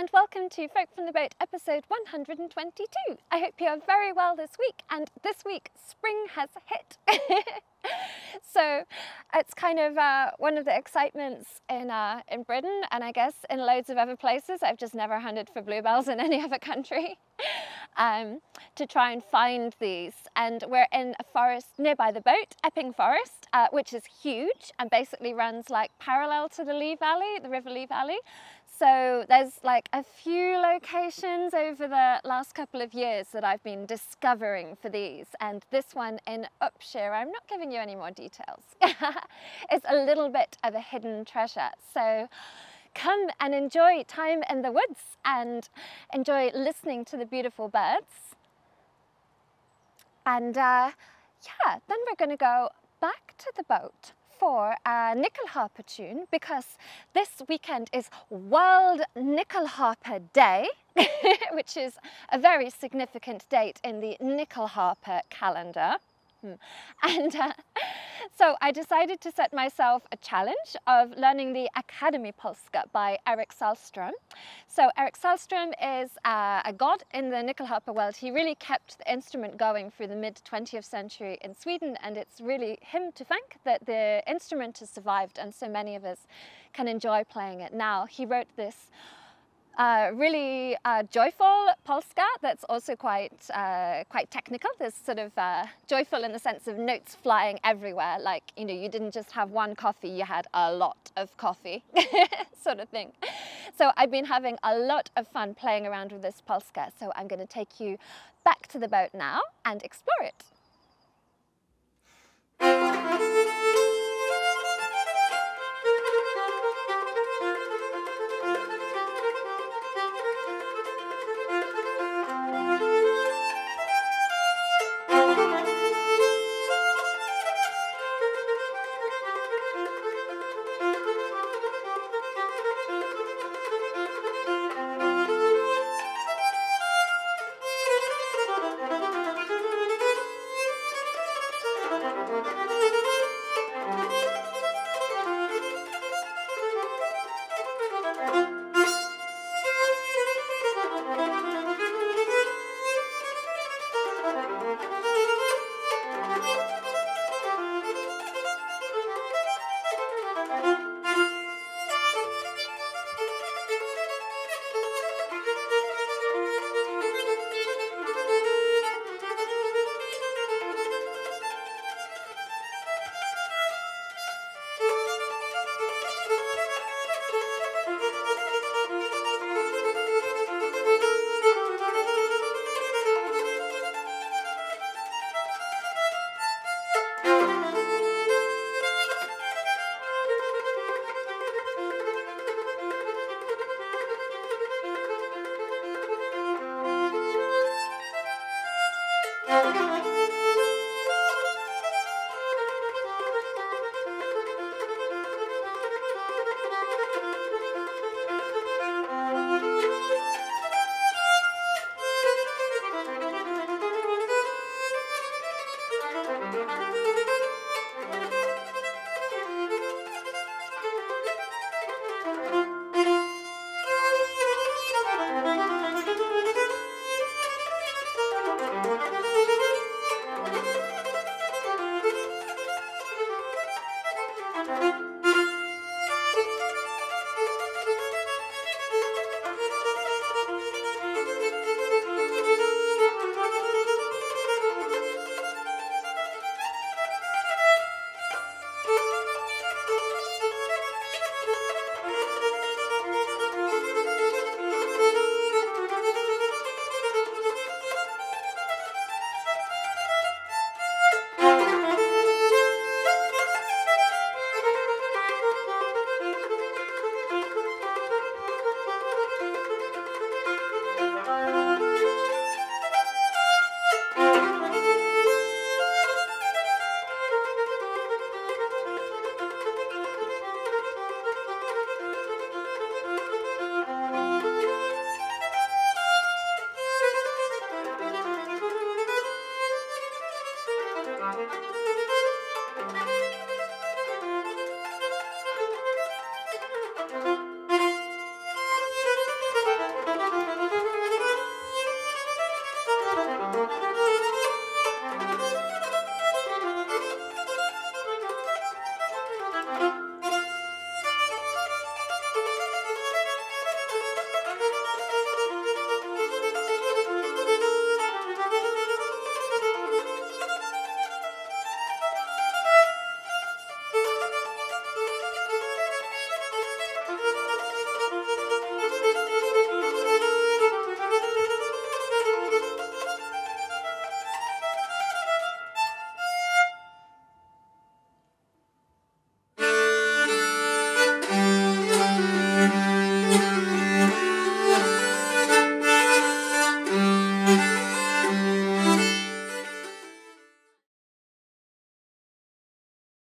and welcome to Folk from the Boat episode 122. I hope you are very well this week and this week spring has hit. so it's kind of uh, one of the excitements in, uh, in Britain and I guess in loads of other places. I've just never hunted for bluebells in any other country um, to try and find these. And we're in a forest nearby the boat, Epping Forest, uh, which is huge and basically runs like parallel to the Lee Valley, the River Lee Valley. So there's like a few locations over the last couple of years that I've been discovering for these and this one in Upshire, I'm not giving you any more details. it's a little bit of a hidden treasure. So come and enjoy time in the woods and enjoy listening to the beautiful birds. And uh, yeah, then we're going to go back to the boat for a nyckelharpa tune because this weekend is World Nyckelharpa Day, which is a very significant date in the nyckelharpa calendar. And uh, so I decided to set myself a challenge of learning the Akademipolska by Eric Sahlström. So Eric Sahlström is uh, a god in the nyckelharpa world. He really kept the instrument going through the mid 20th century in Sweden and it's really him to thank that the instrument has survived and so many of us can enjoy playing it now. He wrote this really uh, joyful polska that's also quite uh, quite technical. There's sort of uh, joyful in the sense of notes flying everywhere. Like you know, you didn't just have one coffee, you had a lot of coffee, sort of thing. So I've been having a lot of fun playing around with this polska. So I'm going to take you back to the boat now and explore it.